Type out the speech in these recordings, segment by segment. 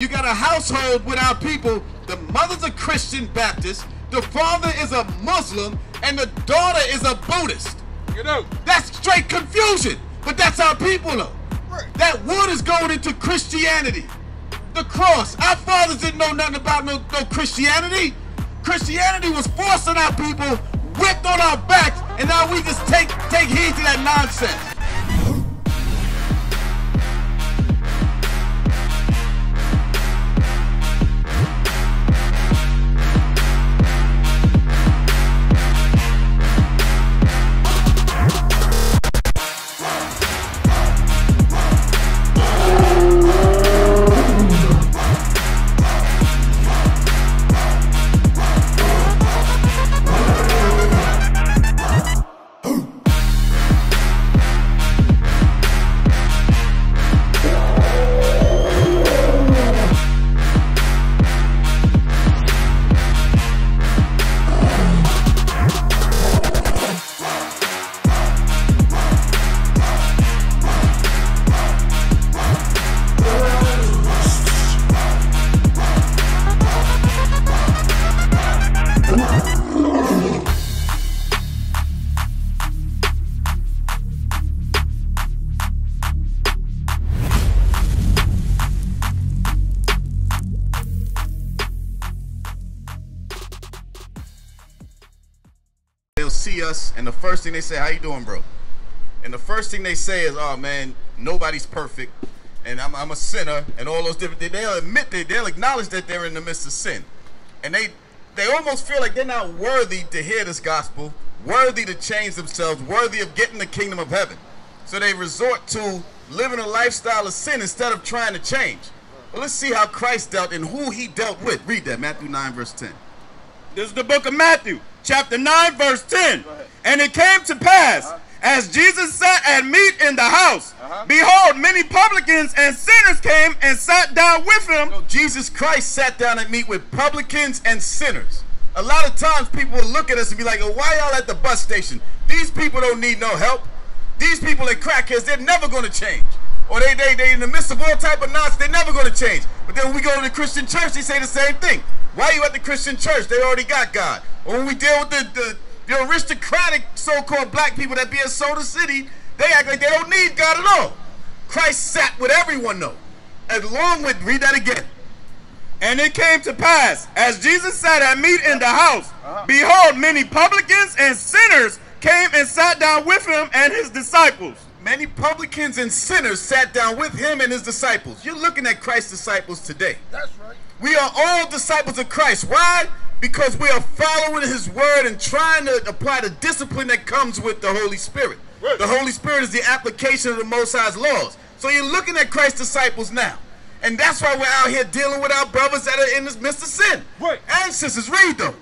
You got a household with our people. The mother's a Christian Baptist, the father is a Muslim, and the daughter is a Buddhist. You know. That's straight confusion. But that's our people, though. That wood is going into Christianity. The cross. Our fathers didn't know nothing about no, no Christianity. Christianity was forcing our people, whipped on our backs, and now we just take take heed to that nonsense. They say how you doing bro? And the first thing they say is oh man nobody's perfect and i'm, I'm a sinner and all those different they, they'll admit that they'll acknowledge that they're in the midst of sin. And they they almost feel like they're not worthy to hear this gospel worthy to change themselves worthy of getting the kingdom of heaven. So they resort to living a lifestyle of sin instead of trying to change. Well let's see how christ dealt and who he dealt with. Read that matthew 9 verse 10 This is the book of Matthew, chapter 9, verse 10. And it came to pass, uh-huh. as Jesus sat at meat in the house, uh-huh. behold, many publicans and sinners came and sat down with him. No, Jesus Christ sat down at meat with publicans and sinners. A lot of times people will look at us and be like, oh, why y'all at the bus station? These people don't need no help. These people are crackheads, they're never going to change. Or they, they, they in the midst of all type of nonsense, they're never going to change. But then when we go to the Christian church, they say the same thing. Why are you at the Christian church? They already got God. Or when we deal with the, the, the aristocratic so-called black people that be in Soda City, they act like they don't need God at all. Christ sat with everyone though. Along with, read that again. And it came to pass, as Jesus sat at meat in the house, uh-huh. behold, many publicans and sinners came and sat down with him and his disciples. Many publicans and sinners sat down with him and his disciples. You're looking at Christ's disciples today. That's right. We are all disciples of Christ. Why? Because we are following his word and trying to apply the discipline that comes with the Holy Spirit. Right. The Holy Spirit is the application of the Most High's laws. So you're looking at Christ's disciples now. And that's why we're out here dealing with our brothers that are in this midst of sin. Right. And sisters, read them.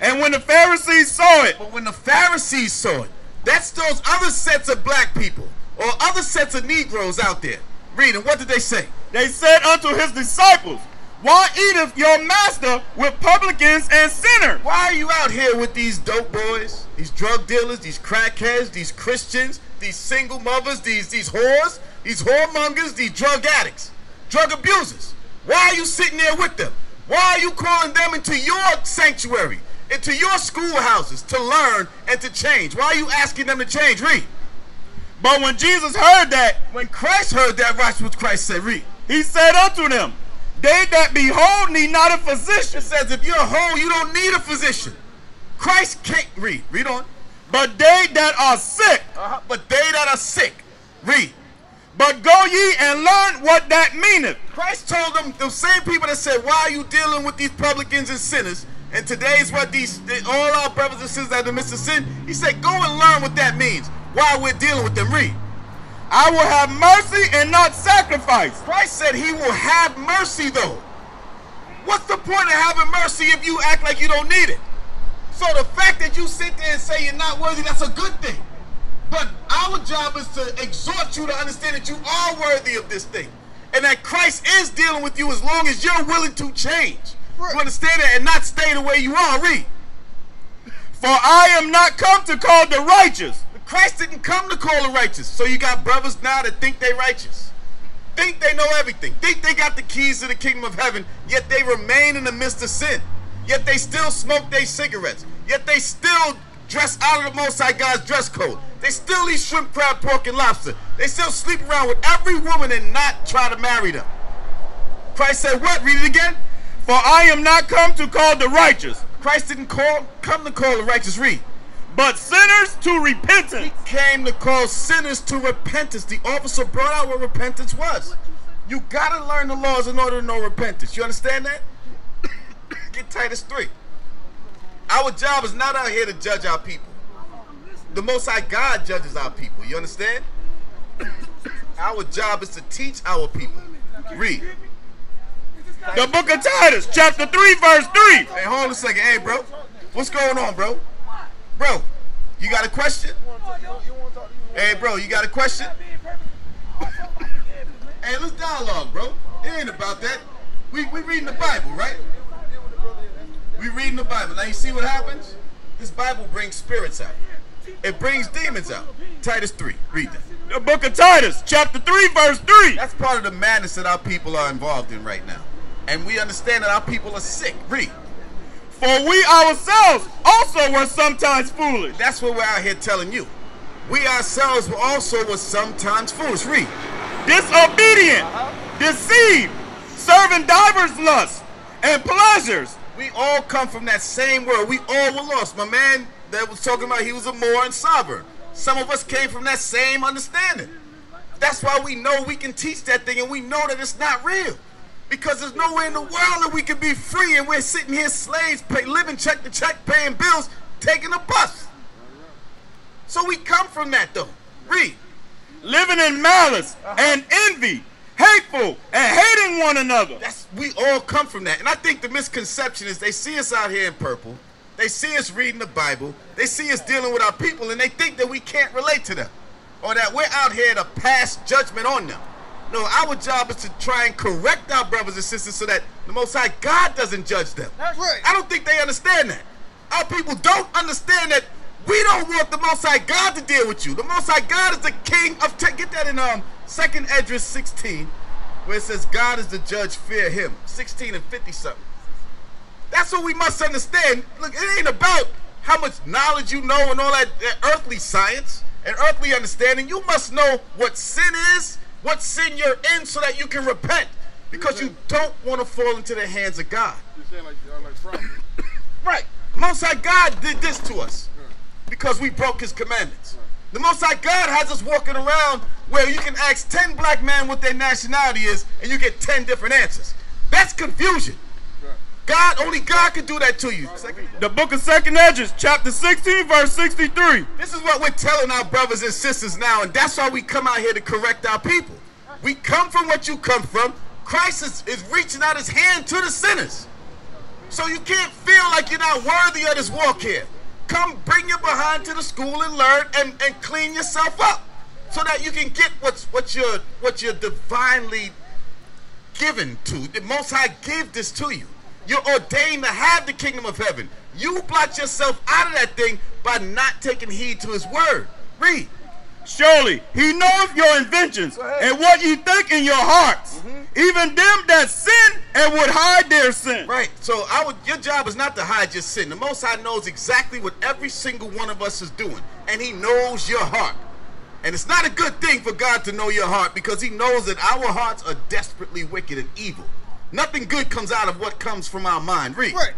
And when the Pharisees saw it, But when the Pharisees saw it, that's those other sets of black people or other sets of Negroes out there. Read and what did they say? they said unto his disciples, Why eateth your master with publicans and sinners? Why are you out here with these dope boys, these drug dealers, these crackheads, these Christians, these single mothers, these these whores, these whoremongers, these drug addicts, drug abusers? Why are you sitting there with them? Why are you calling them into your sanctuary, into your schoolhouses to learn and to change? Why are you asking them to change? Read. But when Jesus heard that, When Christ heard that, watch what Christ said. Read. he said unto them, They that behold need not a physician, says if you're whole, you don't need a physician. Christ can't read. Read on. but they that are sick. Uh-huh. But they that are sick, read. But go ye and learn what that meaneth. Christ told them the same people that said, "Why are you dealing with these publicans and sinners?" And today is what these all our brothers and sisters in the sin. He said, "Go and learn what that means. Why we're dealing with them." Read. I will have mercy and not sacrifice. Christ said He will have mercy, though. What's the point of having mercy if you act like you don't need it? So the fact that you sit there and say you're not worthy, that's a good thing. But our job is to exhort you to understand that you are worthy of this thing. And that Christ is dealing with you as long as you're willing to change. You understand that and not stay the way you are. Read. For I am not come to call the righteous, Christ didn't come to call the righteous. So you got brothers now that think they righteous. think they know everything, think they got the keys to the kingdom of heaven, yet they remain in the midst of sin. Yet they still smoke their cigarettes. Yet they still dress out of the Most High God's dress code. They still eat shrimp, crab, pork, and lobster. They still sleep around with every woman and not try to marry them. Christ said, What? Read it again. For I am not come to call the righteous, Christ didn't call, come to call the righteous. Read. but sinners to repentance. He came to call sinners to repentance. The officer brought out what repentance was. You gotta learn the laws in order to know repentance. You understand that? Get Titus 3. Our job is not out here to judge our people. The Most High God judges our people. You understand? Our job is to teach our people. Read. The book of Titus, chapter 3, verse 3. Hey, hold on a second. Hey, bro. What's going on, bro? Bro, you got a question? Hey, bro, you got a question? Hey, let's dialogue, bro. It ain't about that. We we reading the Bible, right? We reading the Bible. Now you see what happens? This Bible brings spirits out. It brings demons out. Titus 3. Read that. The book of Titus, chapter 3, verse 3. That's part of the madness that our people are involved in right now. And we understand that our people are sick. Read. For we ourselves also were sometimes foolish, That's what we're out here telling you. We ourselves were also were sometimes foolish. Read. disobedient, uh-huh. deceived, serving divers lusts and pleasures. We all come from that same world. We all were lost. My man that was talking about he was a Moor and sovereign. Some of us came from that same understanding. That's why we know we can teach that thing and we know that it's not real. Because there's nowhere in the world that we can be free and we're sitting here slaves, pay, living check to check, paying bills, taking a bus. So we come from that though. Read. living in malice and envy, hateful and hating one another. That's we all come from that. And I think the misconception is they see us out here in purple, they see us reading the Bible, they see us dealing with our people, and they think that we can't relate to them. Or that we're out here to pass judgment on them. No, our job is to try and correct our brothers and sisters so that the Most High God doesn't judge them. That's right. I don't think they understand that. Our people don't understand that we don't want the Most High God to deal with you. The Most High God is the King of. Get that in um Second Esdras 16, where it says God is the judge, fear Him. 16 and 50 something. That's what we must understand. Look, it ain't about how much knowledge you know and all that, that earthly science and earthly understanding. You must know what sin is, what sin you're in, so that you can repent. Because you don't want to fall into the hands of God. You're saying like, like. Right. Most High God did this to us because we broke his commandments. The Most High God has us walking around where you can ask 10 black men what their nationality is and you get 10 different answers. That's confusion. God, only God can do that to you. The book of Second Esdras, chapter 16, verse 63. This is what we're telling our brothers and sisters now, and that's why we come out here to correct our people. We come from what you come from. Christ is, is reaching out his hand to the sinners. So you can't feel like you're not worthy of this walk here. Come bring your behind to the school and learn and, and clean yourself up so that you can get what's what you're what you're divinely given to. The Most High gave this to you. You're ordained to have the kingdom of heaven. You blot yourself out of that thing by not taking heed to his word. Read. Surely he knoweth your inventions and what you think in your hearts, mm-hmm. even them that sin and would hide their sin. Right. So our your job is not to hide your sin. The Most High knows exactly what every single one of us is doing, and He knows your heart. And it's not a good thing for God to know your heart because He knows that our hearts are desperately wicked and evil. Nothing good comes out of what comes from our mind. Read. Right.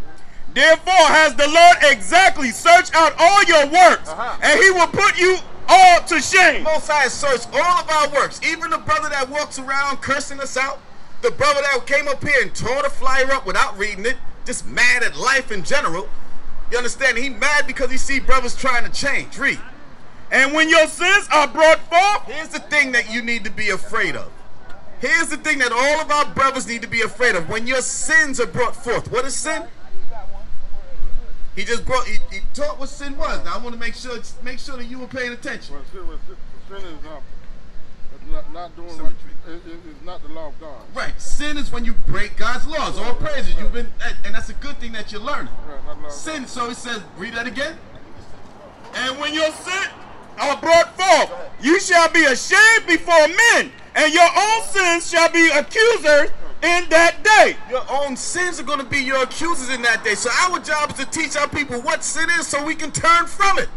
Therefore has the Lord exactly searched out all your works, Uh-huh. and he will put you all to shame. Most High searched all of our works, even the brother that walks around cursing us out, the brother that came up here and tore the flyer up without reading it, just mad at life in general. You understand? He mad because he see brothers trying to change. Read. And when your sins are brought forth, Here's the thing that you need to be afraid of. Here's the thing that all of our brothers need to be afraid of. When your sins are brought forth, what is sin? He just brought. He, he taught what sin was. Now I want to make sure make sure that you were paying attention. Well, sin, well, sin, is um, not, not doing right. It, it, it's not the law of God. Right. Sin is when you break God's laws. All praises. You've been, and that's a good thing that you're learning. Right, not the law of Sin. So he says, read that again. and when your sin, are brought forth, you shall be ashamed before men, and your own sins shall be accusers in that day. Your own sins are going to be your accusers in that day. So our job is to teach our people what sin is so we can turn from it.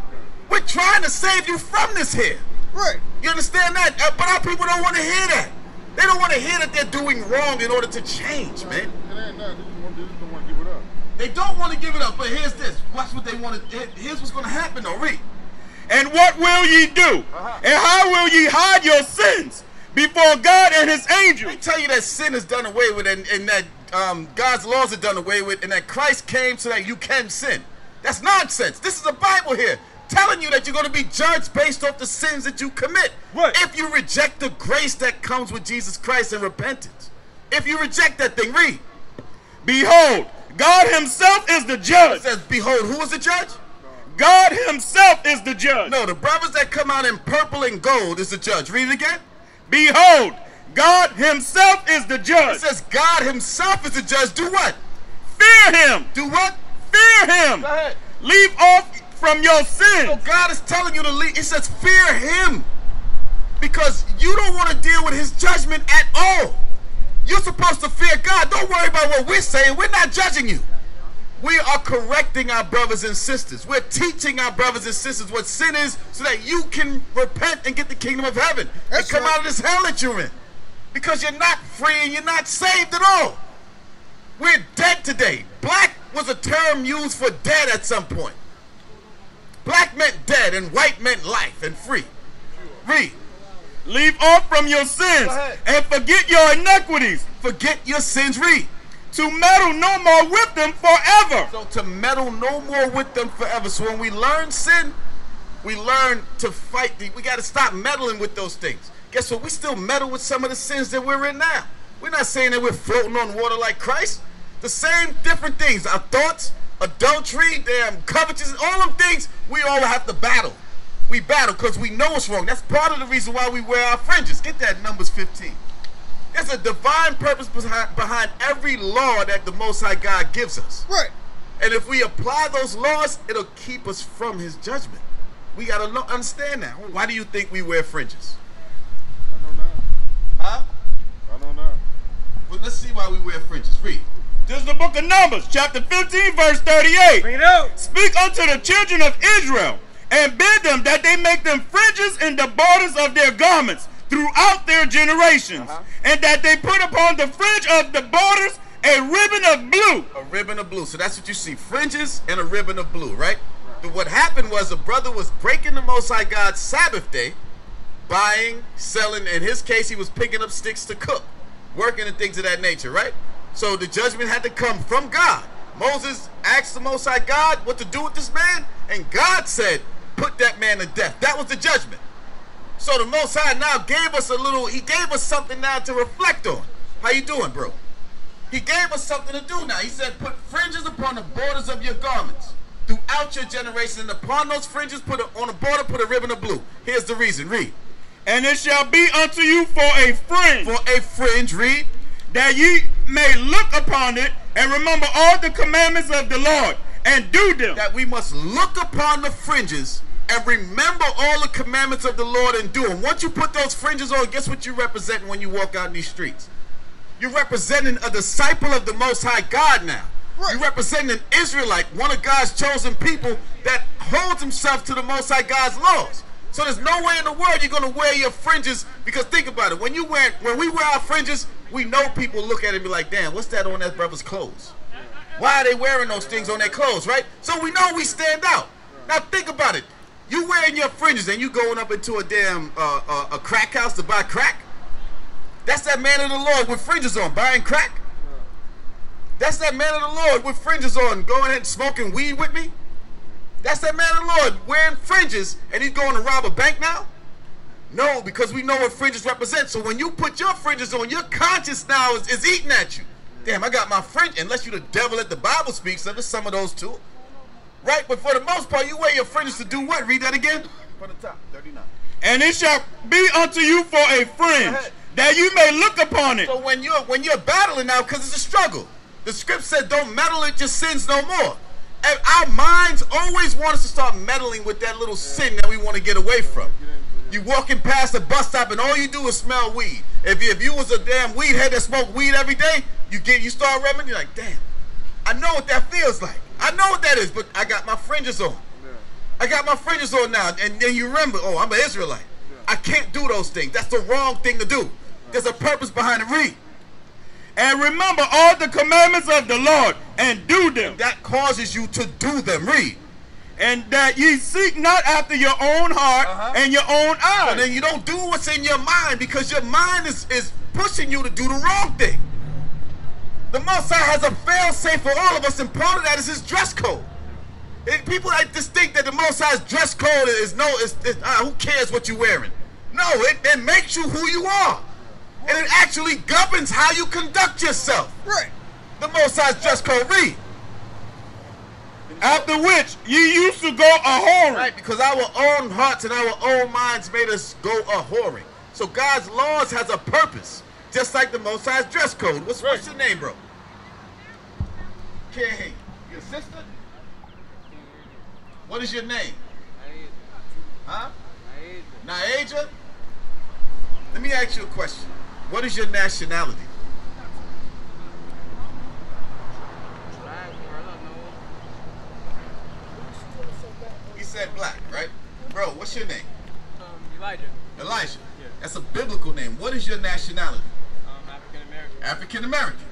We're trying to save you from this here. Right. You understand that? Uh, But our people don't want to hear that. They don't want to hear that they're doing wrong in order to change, man. It ain't. They just, want, they just don't want to give it up. They don't want to give it up, but here's this. Watch what they want to. Here's what's going to happen, though. Read. And what will ye do? Uh-huh. And how will ye hide your sins before God and his angels? They tell you that sin is done away with and, and that um, God's laws are done away with and that Christ came so that you can sin. That's nonsense. This is a Bible here telling you that you're going to be judged based off the sins that you commit. Right. If you reject the grace that comes with Jesus Christ and repentance. If you reject that thing, read. Behold, God himself is the It judge. says, Behold, who is the judge? God himself is the judge. No, the brothers that come out in purple and gold is the judge. Read it again. Behold, God himself is the judge. It says God himself is the judge. Do what? Fear him. Do what? Fear him. Go ahead. Leave off from your So. God is telling you to leave. It says fear him. Because you don't want to deal with his judgment at all. You're supposed to fear God. Don't worry about what we're saying. We're not judging you. We are correcting our brothers and sisters. We're teaching our brothers and sisters what sin is so that you can repent and get the kingdom of heaven That's and come right. out of this hell that you're in. Because you're not free and you're not saved at all. We're dead today. Black was a term used for dead at some point. Black meant dead and white meant life and free. Read. Leave off from your sins and forget your iniquities. Forget your sins. Read. To meddle no more with them forever. So to meddle no more with them forever. So when we learn sin, we learn to fight. The, we got to stop meddling with those things. Guess what? We still meddle with some of the sins that we're in now. We're not saying that we're floating on water like Christ. The same different things. Our thoughts, adultery, damn covetousness, all them things we all have to battle. We battle because we know it's wrong. That's part of the reason why we wear our fringes. Get that Numbers 15. There's a divine purpose behind, behind every law that the Most High God gives us. Right. And if we apply those laws, it'll keep us from his judgment. We gotta lo- understand that. Why do you think we wear fringes? I don't know. Huh? I don't know now. Well, let's see why we wear fringes. Read. This is the book of Numbers, chapter 15, verse 38. Bring it out. Speak unto the children of Israel, and bid them that they make them fringes in the borders of their garments throughout their generations, Uh-huh. and that they put upon the fringe of the borders a ribbon of blue. A ribbon of blue. So that's what you see. Fringes and a ribbon of blue, right? But what happened was a brother was breaking the Most High God's Sabbath day, buying, selling. In his case, he was picking up sticks to cook, working and things of that nature, right? So the judgment had to come from God. Moses asked the Most High God what to do with this man, and God said, "Put that man to death." That was the judgment. So the Most High now gave us a little. He gave us something now to reflect on. How you doing, bro? He gave us something to do now. He said, Put fringes upon the borders of your garments throughout your generation, and upon those fringes, put a, on the border, put a ribbon of blue. Here's the reason. Read. And it shall be unto you for a fringe, For a fringe, read. that ye may look upon it and remember all the commandments of the Lord and do them. That we must look upon the fringes and remember all the commandments of the Lord and do them. Once you put those fringes on, guess what you're representing when you walk out in these streets? You're representing a disciple of the Most High God now. Right. You're representing an Israelite, one of God's chosen people that holds himself to the Most High God's laws. So there's no way in the world you're gonna wear your fringes because think about it. When you wear, when we wear our fringes, we know people look at it and be like, "Damn, what's that on that brother's clothes? Why are they wearing those things on their clothes?" Right? So we know we stand out. Now think about it. You wearing your fringes and you going up into a damn uh, uh, a crack house to buy crack. That's that man of the Lord with fringes on buying crack. That's that man of the Lord with fringes on going and smoking weed with me. That's that man of the Lord wearing fringes and he's going to rob a bank now? No, because we know what fringes represent. So when you put your fringes on, your conscience now is, is eating at you. Damn, I got my fringe. Unless you the devil that the Bible speaks of, there's some of those too. Right? But for the most part, you wear your fringes to do what? Read that again. From the top, 39. And it shall be unto you for a fringe, that you may look upon it. So when you're when you're battling now, because it's a struggle, the script said, "Don't meddle with your sins no more." And our minds always want us to start meddling with that little sin that we want to get away from. You walking past a bus stop and all you do is smell weed. If you, if you was a damn weed head that smoked weed every day, you get you start reminiscing like, damn, I know what that feels like. I know what that is, but I got my fringes on. Yeah. I got my fringes on now, and then you remember, oh, I'm an Israelite. I can't do those things. That's the wrong thing to do. There's a purpose behind the Read. And remember all the commandments of the Lord and do them. That causes you to do them. Read. And that ye seek not after your own heart Uh-huh. and your own eyes. And then you don't do what's in your mind because your mind is, is pushing you to do the wrong thing. The Most High has a fail safe for all of us, and part of that is his dress code. And people like just think that the Most High's dress code is no, is, is ah, who cares what you're wearing? No, it, it makes you who you are. And it actually governs how you conduct yourself. Right. The Most High's dress code, read. After which ye used to go a whoring. Right, because our own hearts and our own minds made us go a whoring. So God's laws has a purpose, just like the Most High's dress code. What's, what's your name, bro? Hate. Your sister? What is your name? Huh? Naeja? Let me ask you a question. What is your nationality? He said black, right? Bro, what's your name? Um, Elijah. Elijah. Yeah. That's a biblical name. What is your nationality? Um, African American. African American.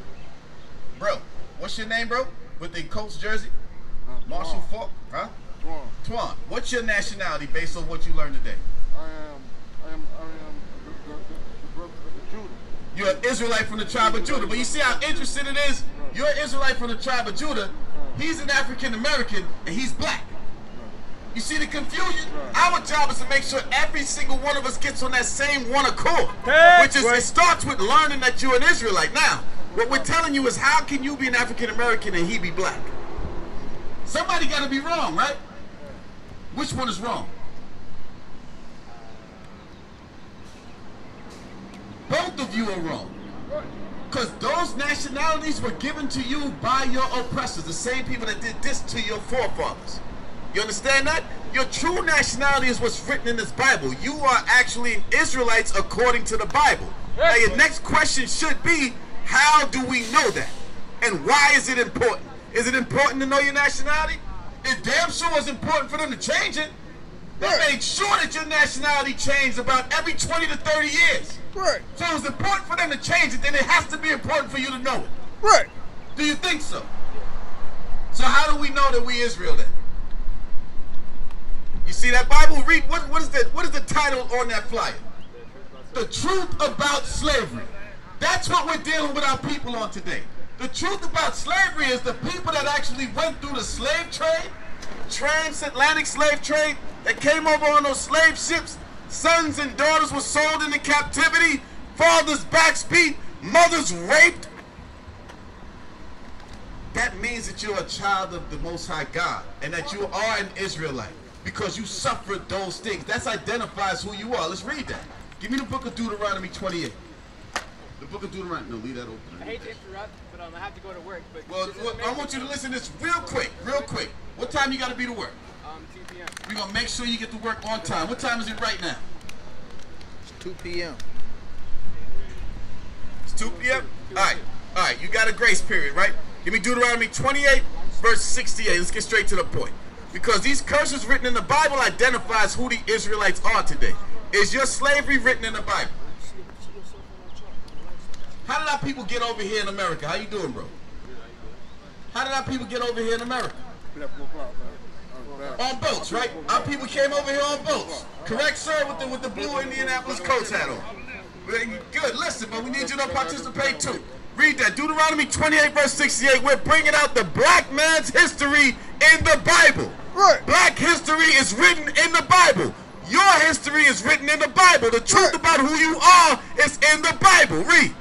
Bro, what's your name, bro? With the Colts jersey? Uh, Marshall Twan. Falk? Huh? Twan. Twan. What's your nationality based on what you learned today? I am, I am, I am the, the, the, the brother of the Judah. You're an Israelite from the tribe of Judah. But you see how interesting it is? You're an Israelite from the tribe of Judah. He's an African American and he's black. You see the confusion? Our job is to make sure every single one of us gets on that same one accord. Which is, it starts with learning that you're an Israelite. Now, what we're telling you is how can you be an African American and he be black? Somebody got to be wrong, right? Which one is wrong? Both of you are wrong. Because those nationalities were given to you by your oppressors, the same people that did this to your forefathers. You understand that? Your true nationality is what's written in this Bible. You are actually Israelites according to the Bible. Now, your next question should be how do we know that? And why is it important? Is it important to know your nationality? It damn sure is important for them to change it. They Right. made sure that your nationality changed about every 20 to 30 years. Right. So it's important for them to change it, then it has to be important for you to know it. Right. Do you think so? So how do we know that we Israel then? You see that Bible? Read what, what is the what is the title on that flyer? The truth about slavery. That's what we're dealing with our people on today. The truth about slavery is the people that actually went through the slave trade, transatlantic slave trade, that came over on those slave ships. Sons and daughters were sold into captivity, fathers backs beat, mothers raped, that means that you're a child of the Most High God and that you are an Israelite because you suffered those things. That identifies who you are. Let's read that. Give me the book of Deuteronomy 28. The book of Deuteronomy. No, leave that open. I hate to interrupt, but um, I have to go to work. But Well, well, I want you to listen to this real quick, real quick. What time you got to be to work? Um, 2 p.m. We're going to make sure you get to work on time. What time is it right now? It's 2 p.m. It's 2 p.m.? All right. All right. You got a grace period, right? Give me Deuteronomy 28, verse 68. Let's get straight to the point. Because these curses written in the Bible identifies who the Israelites are today. Is your slavery written in the Bible? How did our people get over here in America? How you doing, bro? How did our people get over here in America? Left four o'clock, man. I was bad. On boats, right? Our people came over here on boats. Correct, sir, with the with the blue Indianapolis Colts hat on. Good. Listen, but we need you to participate too. Read that. Deuteronomy 28, verse 68. We're bringing out the black man's history in the Bible. Right. Black history is written in the Bible. Your history is written in the Bible. The truth Right. about who you are is in the Bible. Read.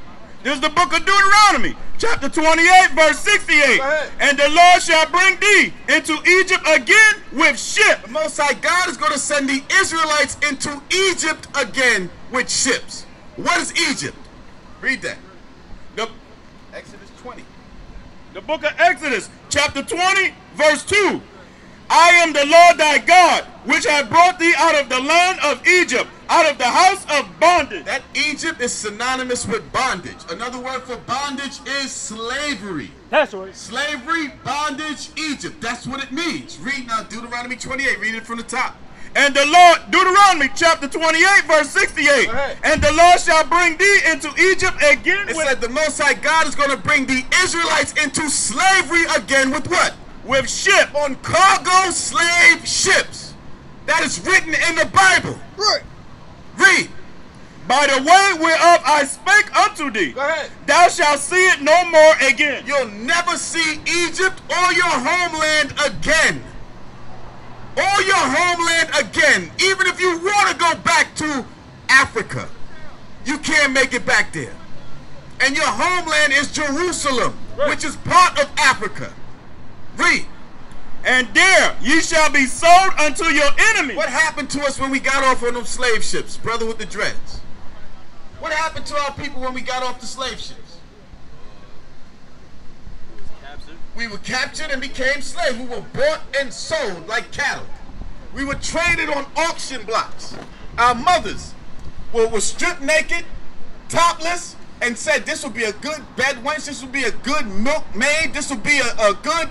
This is the book of Deuteronomy, chapter 28, verse 68. And the Lord shall bring thee into Egypt again with ship. The Most High God is going to send the Israelites into Egypt again with ships. What is Egypt? Read that. The, Exodus 20. the book of Exodus, chapter 20, verse 2. I am the Lord thy God, which have brought thee out of the land of Egypt, out of the house of bondage. That Egypt is synonymous with bondage. Another word for bondage is slavery. That's right. Slavery, bondage, Egypt. That's what it means. Read now Deuteronomy 28. Read it from the top. And the Lord, Deuteronomy chapter 28, verse 68. And the Lord shall bring thee into Egypt again It with, said the Most High God is going to bring the Israelites into slavery again with what? with ship. On cargo slave ships. That is written in the Bible. Right. Read. By the way whereof I spake unto thee, Go ahead. thou shalt see it no more again. You'll never see Egypt or your homeland again. Or your homeland again. Even if you want to go back to Africa, you can't make it back there. And your homeland is Jerusalem, which is part of Africa. Read. And there ye shall be sold unto your enemies. What happened to us when we got off on them slave ships, brother with the dreads? What happened to our people when we got off the slave ships? We were captured and became slaves. We were bought and sold like cattle. We were traded on auction blocks. Our mothers were, were stripped naked, topless, and said this will be a good bed wench, this will be a good milkmaid, this will be a, a good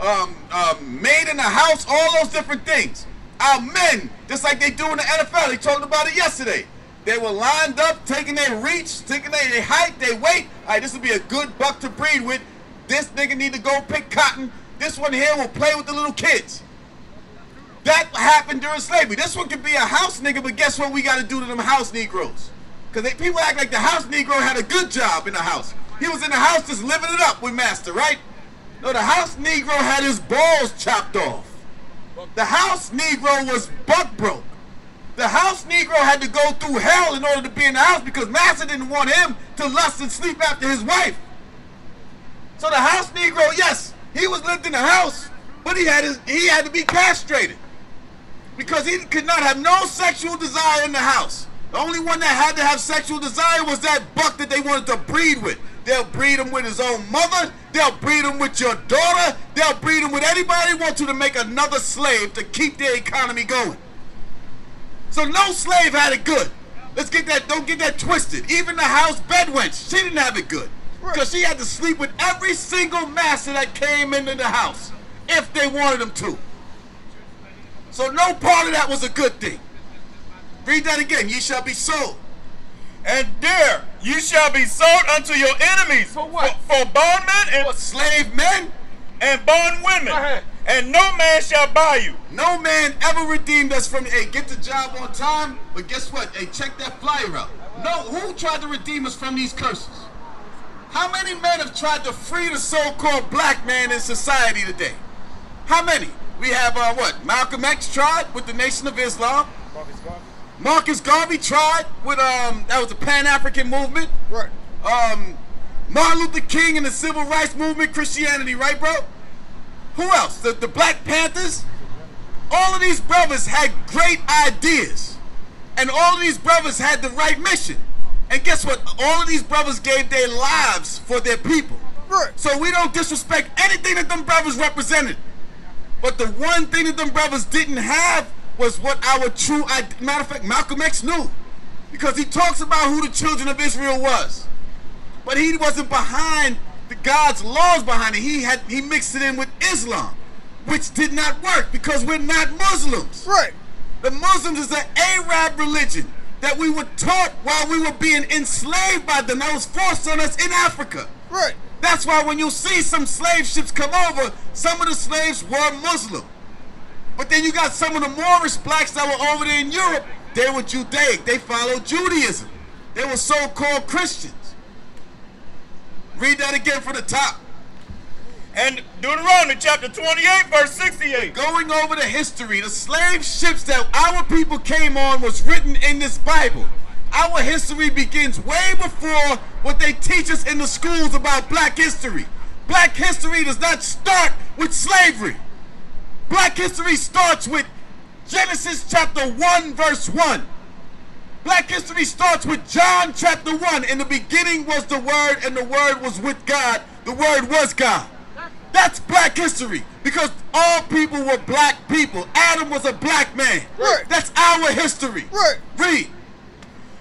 um, um, maid in the house, all those different things. Our men, just like they do in the NFL, they talked about it yesterday. They were lined up, taking their reach, taking their, their height, their weight. All right, this would be a good buck to breed with. This nigga need to go pick cotton. This one here will play with the little kids. That happened during slavery. This one could be a house nigga, but guess what we got to do to them house Negroes? Because they people act like the house Negro had a good job in the house. He was in the house just living it up with master, right? No, the house Negro had his balls chopped off. The house Negro was buck broke. The house Negro had to go through hell in order to be in the house because master didn't want him to lust and sleep after his wife. So the house Negro, yes, he was lived in the house, but he had his, he had to be castrated because he could not have no sexual desire in the house. The only one that had to have sexual desire was that buck that they wanted to breed with. They'll breed him with his own mother. They'll breed him with your daughter. They'll breed him with anybody who wants you to make another slave to keep their economy going. So no slave had it good. Let's get that. Don't get that twisted. Even the house bedwench, she didn't have it good because she had to sleep with every single master that came into the house if they wanted them to. So no part of that was a good thing. Read that again. Ye shall be sold. And there you shall be sold unto your enemies For what? For, for bondmen and, What, slave men? and bondwomen. Go ahead. And no man shall buy you. No man ever redeemed us from. Hey, get the job on time. But guess what? Hey, check that flyer out. No, who tried to redeem us from these curses? How many men have tried to free the so-called black man in society today? How many? We have uh, what? Malcolm X tried with the Nation of Islam. Marcus Garvey tried with um that was the Pan African movement. Right. Um, Martin Luther King and the Civil Rights Movement, Christianity, right, bro? Who else? The, the Black Panthers? All of these brothers had great ideas. And all of these brothers had the right mission. And guess what? All of these brothers gave their lives for their people. Right. So we don't disrespect anything that them brothers represented. But the one thing that them brothers didn't have was what our true matter of fact, Malcolm X knew. Because he talks about who the children of Israel was. But he wasn't behind the God's laws behind it. He had he mixed it in with Islam, which did not work because we're not Muslims. Right. The Muslims is an Arab religion that we were taught while we were being enslaved by them. That was forced on us in Africa. Right. That's why when you see some slave ships come over, some of the slaves were Muslim. But then you got some of the Moorish blacks that were over there in Europe, they were Judaic. They followed Judaism. They were so-called Christians. Read that again from the top. And Deuteronomy chapter 28, verse 68. Going over the history, the slave ships that our people came on was written in this Bible. Our history begins way before what they teach us in the schools about black history. Black history does not start with slavery. Black history starts with Genesis chapter 1, verse 1. Black history starts with John chapter 1. In the beginning was the Word, and the Word was with God. The Word was God. That's black history because all people were black people. Adam was a black man. Right. That's our history. Right. Read.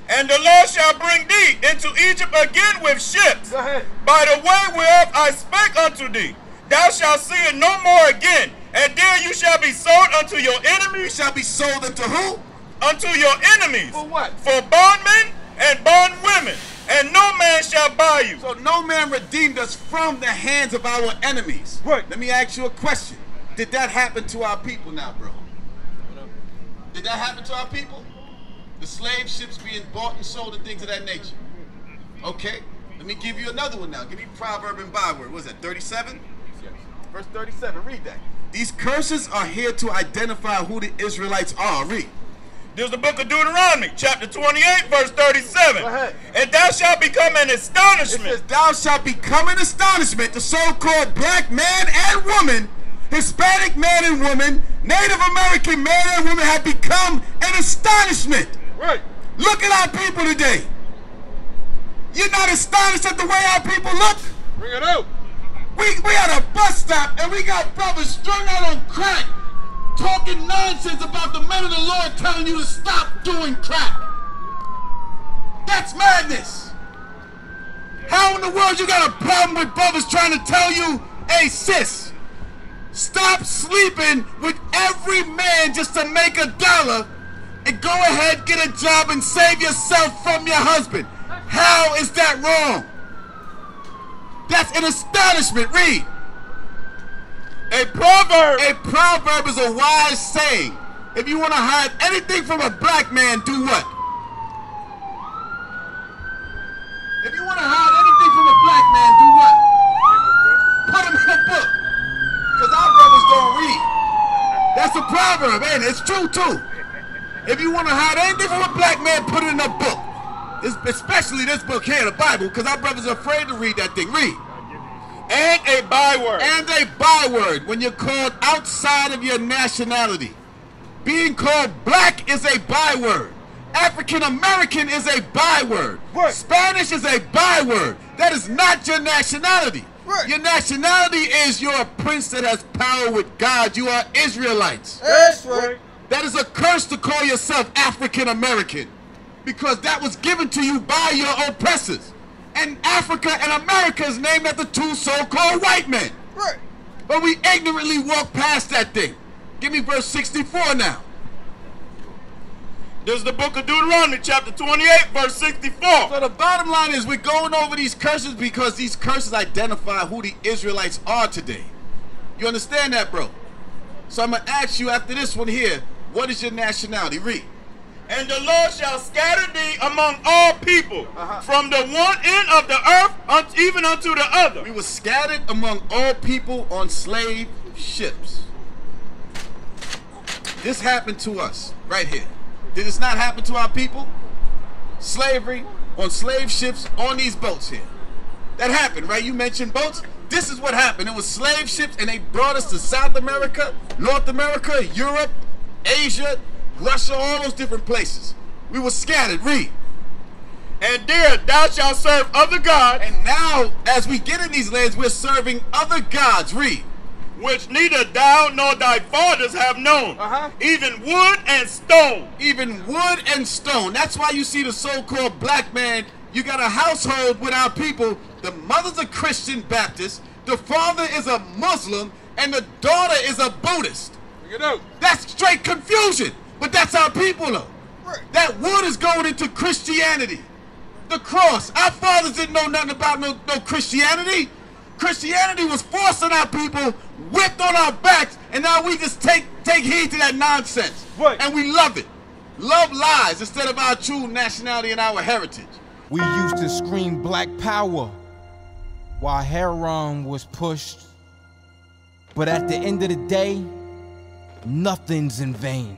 And the Lord shall bring thee into Egypt again with ships. Go ahead. By the way whereof I spake unto thee, thou shalt see it no more again. And there you shall be sold unto your enemies. You shall be sold unto who? unto your enemies. For what? For bondmen and bondwomen, and no man shall buy you. So no man redeemed us from the hands of our enemies. Right. Let me ask you a question. Did that happen to our people now, bro? Did that happen to our people? The slave ships being bought and sold and things of that nature. Okay. Let me give you another one now. Give me proverb and byword. What is that? 37? Verse 37. Read that. These curses are here to identify who the Israelites are. Read. There's the book of Deuteronomy, chapter 28, verse 37. And thou shalt become an It astonishment. says, Thou shalt become an astonishment, the so-called black man and woman, Hispanic man and woman, Native American man and woman have become an astonishment. Right. Look at our people today. You're not astonished at the way our people look? Bring it out. We, we at a bus stop and we got brothers strung out on crack talking nonsense about the men of the Lord telling you to stop doing crack. That's madness. How in the world you got a problem with brothers trying to tell you, hey sis, stop sleeping with every man just to make a dollar and go ahead, get a job and save yourself from your husband. How is that wrong? That's an astonishment. Read. A proverb. A proverb is a wise saying. If you want to hide anything from a black man, do what? If you want to hide anything from a black man, do what? Put him in a book. Because our brothers don't read. That's a proverb, ain't it? It's true, too. If you want to hide anything from a black man, put it in a book. Especially this book here, the Bible, because our brothers are afraid to read that thing. Read. and a byword. And a byword when you're called outside of your nationality. Being called black is a byword. African American is a byword. Right. Spanish is a byword. That is not your nationality. Right. Your nationality is you're a prince that has power with God. You are Israelites. That's right. That is a curse to call yourself African American because that was given to you by your oppressors. And Africa and America is named after two so-called white men. Right. But we ignorantly walk past that thing. Give me verse 64 now. This is the book of Deuteronomy, chapter 28, verse 64. So the bottom line is we're going over these curses because these curses identify who the Israelites are today. You understand that, bro? So I'm going to ask you after this one here, what is your nationality? Read. And the Lord shall scatter thee among all people, uh-huh. from the one end of the earth un- even unto the other. We were scattered among all people on slave ships. This happened to us right here. Did this not happen to our people? Slavery on slave ships on these boats here. That happened, right? You mentioned boats. This is what happened. It was slave ships, and they brought us to South America, North America, Europe, Asia, Russia, all those different places. We were scattered. Read. And there thou shalt serve other gods, And now, as we get in these lands, we're serving other gods. Read. which neither thou nor thy fathers have known, Uh-huh. even wood and stone. even wood and stone. That's why you see the so-called black man. You got a household with our people. The mother's a Christian Baptist, the father is a Muslim, and the daughter is a Buddhist. Bring it out. That's straight confusion. But that's our people, though. Right. That wood is going into Christianity. The cross. Our fathers didn't know nothing about no, no Christianity. Christianity was forcing our people, whipped on our backs, and now we just take take heed to that nonsense. Right. And we love it. Love lies instead of our true nationality and our heritage. We used to scream black power while heroin was pushed. But at the end of the day, nothing's in vain.